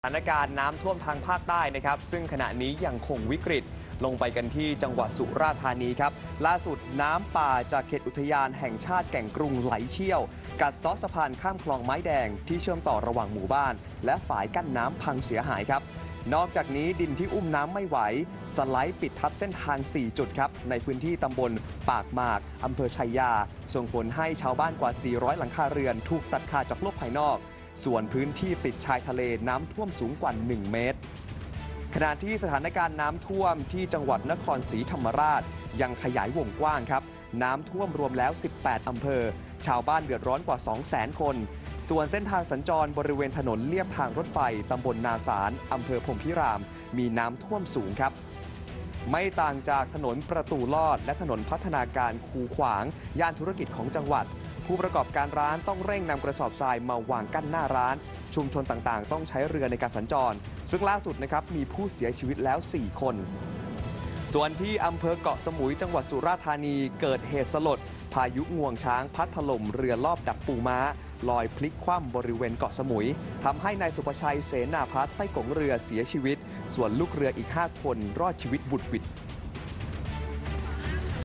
สถานการณ์น้ำท่วมทางภาคใต้นะครับ ซึ่งขณะนี้ยังคงวิกฤตลงไปกันที่จังหวัดสุราษฎร์ธานีครับ ล่าสุดน้ำป่าจากเขตอุทยานแห่งชาติแก่งกรุงไหลเชี่ยว กัดซาะสะพานข้ามคลองไม้แดงที่เชื่อมต่อระหว่างหมู่บ้าน และฝายกั้นน้ำพังเสียหายครับ นอกจากนี้ดินที่อุ้มน้ำไม่ไหว สไลด์ปิดทับเส้นทาง 4 จุดครับ ในพื้นที่ตำบลปากหมากอำเภอชัยยา ส่งผลให้ชาวบ้านกว่า 400 หลังคาเรือน ถูกตัดขาดจากโลกภายนอก ส่วนพื้นที่ติดชายทะเลน้ำท่วมสูงกว่า 1 เมตร ขณะที่สถานการณ์น้ำท่วมที่จังหวัดนครศรีธรรมราช ยังขยายวงกว้างครับ น้ำท่วมรวมแล้ว 18 อำเภอ ชาวบ้านเดือดร้อนกว่า 200,000 คน ส่วนเส้นทางสัญจรบริเวณถนนเลียบทางรถไฟตำบลนาสารอำเภอพรมพิราม มีน้ำท่วมสูงครับไม่ต่างจากถนนประตูลอดและถนนพัฒนาการคูขวาง ย่านธุรกิจของจังหวัด ผู้ประกอบการร้านต้องเร่งนำกระสอบทรายมาวางกั้นหน้าร้าน ชุมชนต่างๆ ต้องใช้เรือในการสัญจร ซึ่งล่าสุดนะครับมีผู้เสียชีวิตแล้ว 4 คน ส่วนที่อำเภอเกาะสมุยจังหวัดสุราษฎร์ธานีเกิดเหตุสลดพายุงวงช้างพัดถล่มเรือลอบดักปูม้า ลอยพลิกคว่ำบริเวณเกาะสมุยทำให้นายสุภชัยเสนาพัฒน์ใต้กงเรือเสียชีวิต ส่วนลูกเรืออีก 5 คนรอดชีวิตบุดวิด